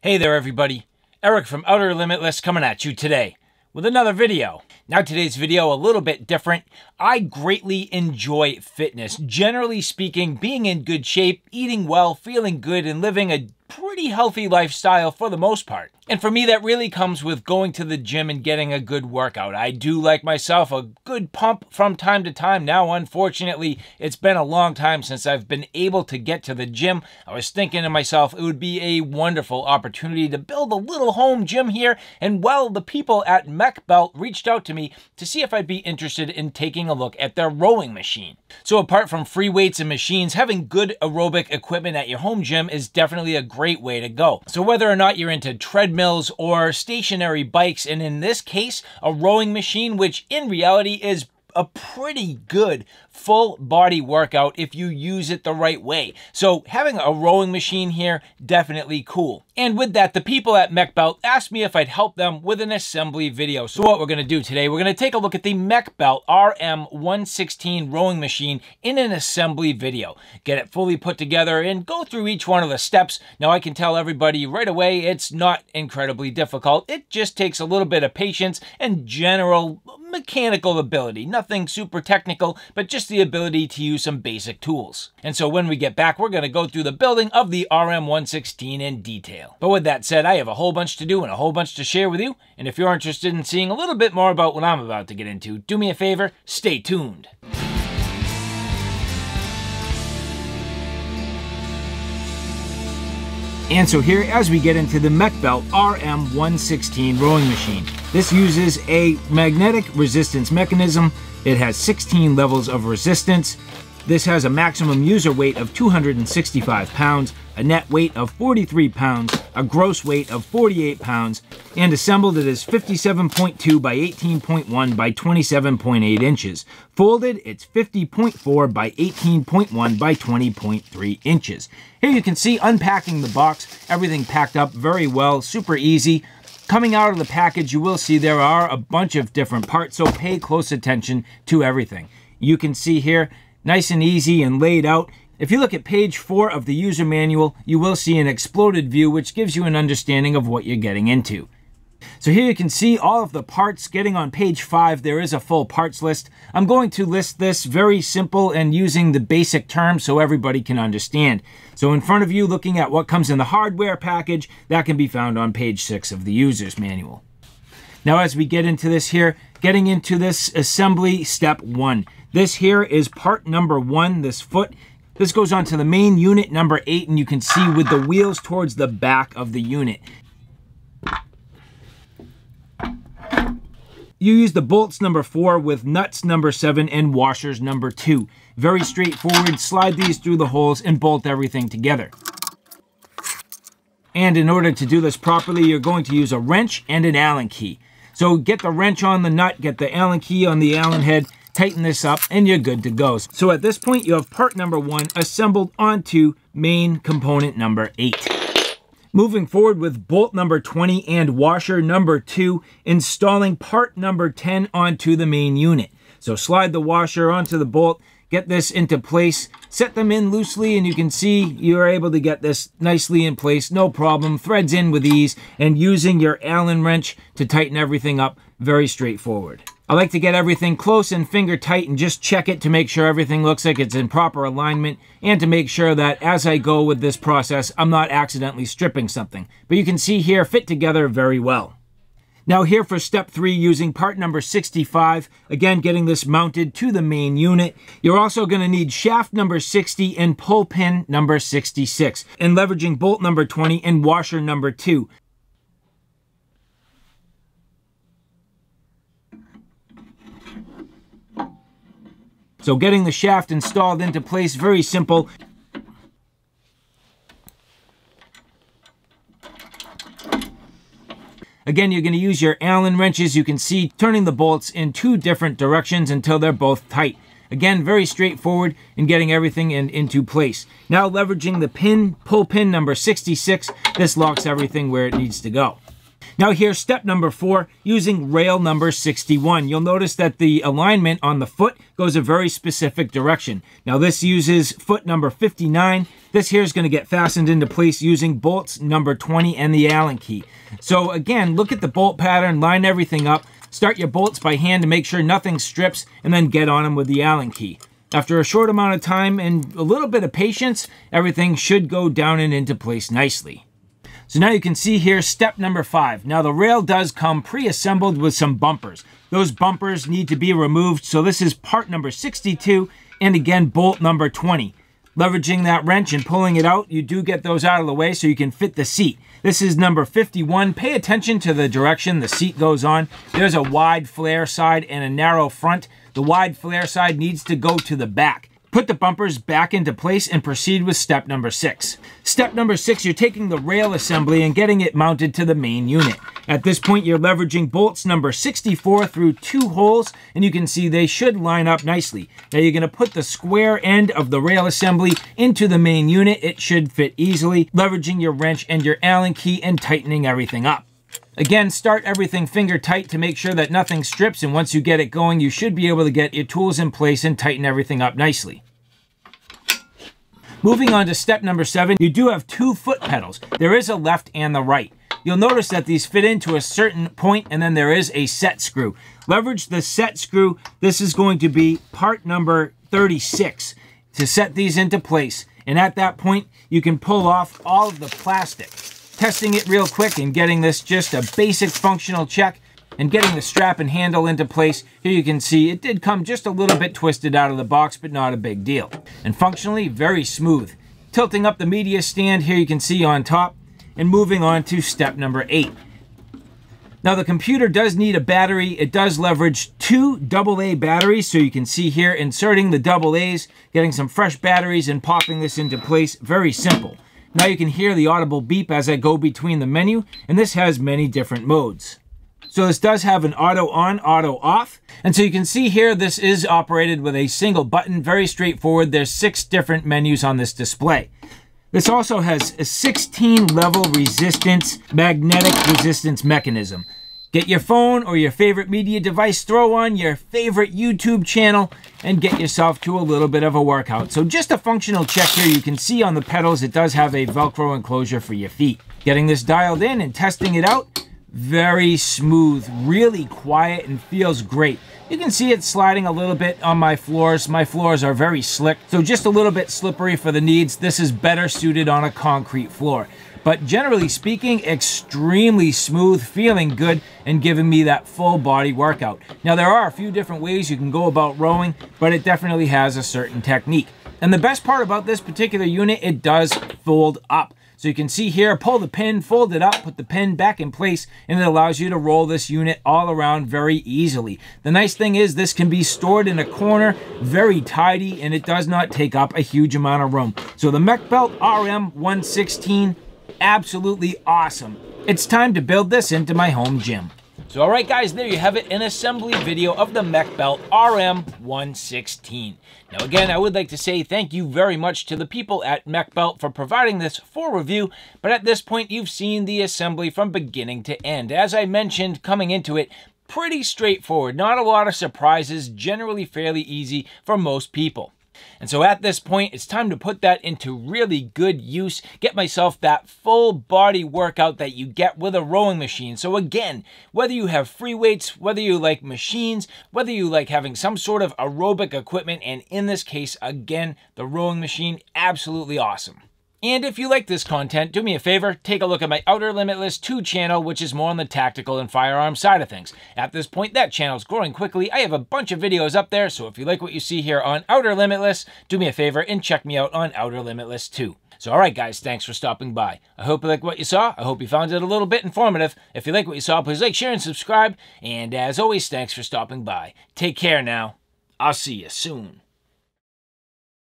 Hey there, everybody. Eric from Outer Limitless coming at you today with another video. Now, today's video a little bit different. I greatly enjoy fitness. Generally speaking, being in good shape, eating well, feeling good, and living a pretty healthy lifestyle for the most part. And for me, that really comes with going to the gym and getting a good workout. I do like myself a good pump from time to time. Now, unfortunately, it's been a long time since I've been able to get to the gym. I was thinking to myself, it would be a wonderful opportunity to build a little home gym here. And well, the people at Mekbelt reached out to me to see if I'd be interested in taking a look at their rowing machine. So apart from free weights and machines, having good aerobic equipment at your home gym is definitely a great way to go. So whether or not you're into treadmills or stationary bikes, and in this case, a rowing machine, which in reality is a pretty good full body workout if you use it the right way. So having a rowing machine here, definitely cool. And with that, the people at Mekbelt asked me if I'd help them with an assembly video. So what we're gonna do today, we're gonna take a look at the Mekbelt RM116 rowing machine in an assembly video. Get it fully put together and go through each one of the steps. Now I can tell everybody right away, it's not incredibly difficult. It just takes a little bit of patience and general mechanical ability. Nothing super technical, but just the ability to use some basic tools. And so when we get back, we're going to go through the building of the RM116 in detail. But with that said, I have a whole bunch to do and a whole bunch to share with you. And if you're interested in seeing a little bit more about what I'm about to get into, do me a favor, stay tuned. And so here, as we get into the Mekbelt RM116 rowing machine, this uses a magnetic resistance mechanism. It has 16 levels of resistance. This has a maximum user weight of 265 pounds, a net weight of 43 pounds, a gross weight of 48 pounds, and assembled it is 57.2 by 18.1 by 27.8 inches. Folded, it's 50.4 by 18.1 by 20.3 inches. Here you can see unpacking the box, everything packed up very well, super easy. Coming out of the package, you will see there are a bunch of different parts, so pay close attention to everything. You can see here, nice and easy and laid out. If you look at page 4 of the user manual, you will see an exploded view which gives you an understanding of what you're getting into. So here you can see all of the parts. Getting on page 5, there is a full parts list. I'm going to list this very simple and using the basic terms so everybody can understand. So in front of you, looking at what comes in the hardware package, that can be found on page 6 of the user's manual. Now as we get into this here, getting into this assembly step 1. This here is part number 1, this foot. This goes on to the main unit number 8 and you can see with the wheels towards the back of the unit. You use the bolts number 4 with nuts number 7 and washers number 2. Very straightforward, slide these through the holes and bolt everything together. And in order to do this properly, you're going to use a wrench and an Allen key. So get the wrench on the nut, get the Allen key on the Allen head, tighten this up, and you're good to go. So at this point, you have part number one assembled onto main component number eight. Moving forward with bolt number 20 and washer number 2, installing part number 10 onto the main unit. So slide the washer onto the bolt, get this into place, set them in loosely, and you can see you're able to get this nicely in place, no problem, threads in with ease, and using your Allen wrench to tighten everything up, very straightforward. I like to get everything close and finger tight and just check it to make sure everything looks like it's in proper alignment and to make sure that as I go with this process, I'm not accidentally stripping something. But you can see here, fit together very well. Now here for step three, using part number 65, again, getting this mounted to the main unit. You're also gonna need shaft number 60 and pull pin number 66, and leveraging bolt number 20 and washer number two. So getting the shaft installed into place, very simple. Again, you're going to use your Allen wrenches. You can see turning the bolts in two different directions until they're both tight. Again, very straightforward in getting everything in, into place. Now leveraging the pin, pull pin number 66, this locks everything where it needs to go. Now here's step number four, using rail number 61. You'll notice that the alignment on the foot goes a very specific direction. Now this uses foot number 59. This here is going to get fastened into place using bolts number 20 and the Allen key. So again, look at the bolt pattern, line everything up, start your bolts by hand to make sure nothing strips, and then get on them with the Allen key. After a short amount of time and a little bit of patience, everything should go down and into place nicely. So now you can see here step number five. Now the rail does come pre-assembled with some bumpers. Those bumpers need to be removed. So this is part number 62 and again bolt number 20. Leveraging that wrench and pulling it out, you do get those out of the way so you can fit the seat. This is number 51. Pay attention to the direction the seat goes on. There's a wide flare side and a narrow front. The wide flare side needs to go to the back. Put the bumpers back into place and proceed with step number six. Step number six, you're taking the rail assembly and getting it mounted to the main unit. At this point, you're leveraging bolts number 64 through two holes, and you can see they should line up nicely. Now you're gonna put the square end of the rail assembly into the main unit. It should fit easily, leveraging your wrench and your Allen key and tightening everything up. Again, start everything finger tight to make sure that nothing strips, and once you get it going, you should be able to get your tools in place and tighten everything up nicely. Moving on to step number seven, you do have two foot pedals. There is a left and the right. You'll notice that these fit into a certain point and then there is a set screw. Leverage the set screw. This is going to be part number 36 to set these into place. And at that point, you can pull off all of the plastic testing it real quick and getting this just a basic functional check and getting the strap and handle into place. Here you can see it did come just a little bit twisted out of the box, but not a big deal. And functionally, very smooth. Tilting up the media stand, here you can see on top, and moving on to step number eight. Now the computer does need a battery. It does leverage two AA batteries. So you can see here inserting the double A's, getting some fresh batteries and popping this into place. Very simple. Now you can hear the audible beep as I go between the menu, and this has many different modes. So this does have an auto on, auto off. And so you can see here, this is operated with a single button, very straightforward. There's six different menus on this display. This also has a 16 level resistance, magnetic resistance mechanism. Get your phone or your favorite media device, throw on your favorite YouTube channel, and get yourself to a little bit of a workout. So just a functional check here. You can see on the pedals, it does have a Velcro enclosure for your feet. Getting this dialed in and testing it out, very smooth, really quiet, and feels great. You can see it sliding a little bit on my floors. My floors are very slick, so just a little bit slippery for the needs. This is better suited on a concrete floor but generally speaking, extremely smooth, feeling good, and giving me that full body workout. Now, there are a few different ways you can go about rowing, but it definitely has a certain technique. And the best part about this particular unit, it does fold up. So you can see here, pull the pin, fold it up, put the pin back in place, and it allows you to roll this unit all around very easily. The nice thing is this can be stored in a corner, very tidy, and it does not take up a huge amount of room. So the Mekbelt RM116 absolutely awesome. It's time to build this into my home gym. So all right guys, there you have it, an assembly video of the Mekbelt RM116. Now again, I would like to say thank you very much to the people at Mekbelt for providing this for review, but at this point you've seen the assembly from beginning to end. As I mentioned coming into it, pretty straightforward, not a lot of surprises, generally fairly easy for most people. And so at this point, it's time to put that into really good use, get myself that full body workout that you get with a rowing machine. So again, whether you have free weights, whether you like machines, whether you like having some sort of aerobic equipment, and in this case, again, the rowing machine, absolutely awesome. And if you like this content, do me a favor, take a look at my Outer Limitless 2 channel, which is more on the tactical and firearm side of things. At this point, that channel is growing quickly. I have a bunch of videos up there, so if you like what you see here on Outer Limitless, do me a favor and check me out on Outer Limitless 2. So alright guys, thanks for stopping by. I hope you like what you saw. I hope you found it a little bit informative. If you like what you saw, please like, share, and subscribe. And as always, thanks for stopping by. Take care now. I'll see you soon.